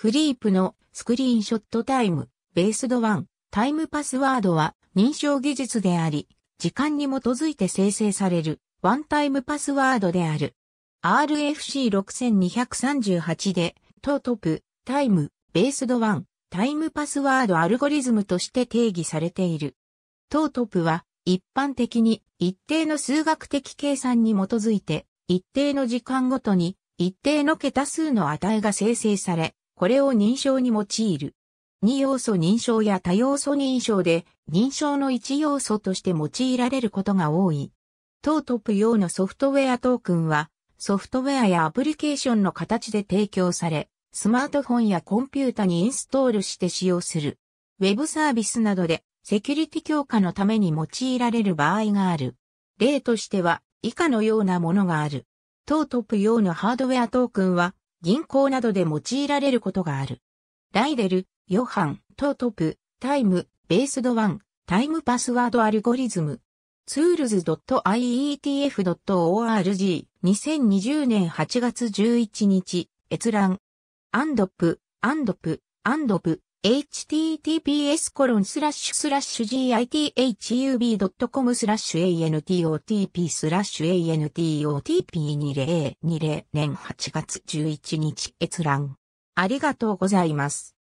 FreeOTP のスクリーンショット Time-based One-time Password は認証技術であり、時間に基づいて生成されるワンタイムパスワードである。RFC6238 で TOTP、Time-based One-time Password Algorithm として定義されている。 TOTP は一般的に一定の数学的計算に基づいて一定の時間ごとに一定の桁数の値が生成され、これを認証に用いる。二要素認証や多要素認証で認証の一要素として用いられることが多い。トートプ用のソフトウェアトークンはソフトウェアやアプリケーションの形で提供され、スマートフォンやコンピュータにインストールして使用する。ウェブサービスなどでセキュリティ強化のために用いられる場合がある。例としては以下のようなものがある。TOTP 用のハードウェアトークンは銀行などで用いられることがある。 Rydell、Johan、TOTP、Time-based One-time Password Algorithm。tools.ietf.org 2020年8月11日閲覧アンドプ、アンドプ、アンドプ、https コロンスラッシュスラッシュ github.com スラッシュ andotp スラッシュ andotp 2020 年8月11日閲覧。ありがとうございます。